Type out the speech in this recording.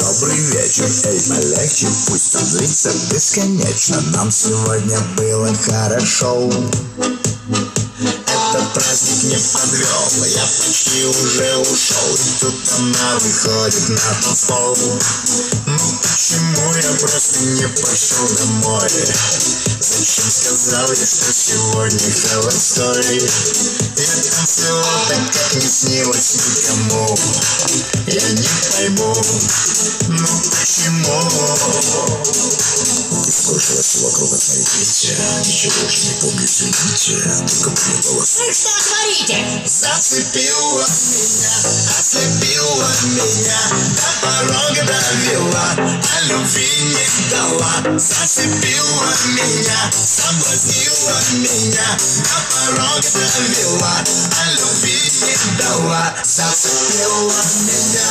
Добрый вечер, эй, полегче, пусть он длится бесконечно. Нам сегодня было хорошо Этот праздник не подвел, я почти уже ушел И тут она выходит на танцпол Ну почему я просто не пошел домой? Зачем сказал я, что сегодня холостой? Я танцевал так, как не снилось никому Я не пойму, ну почему? Все вокруг от песни Ничего уже не помню, извините Только голос Ну что творите? Зацепила меня, ослепила меня До порога довела, а любви не дала. Зацепила меня, соблазнила меня До порога довела, а любви не дала. Зацепила меня